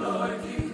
Lord,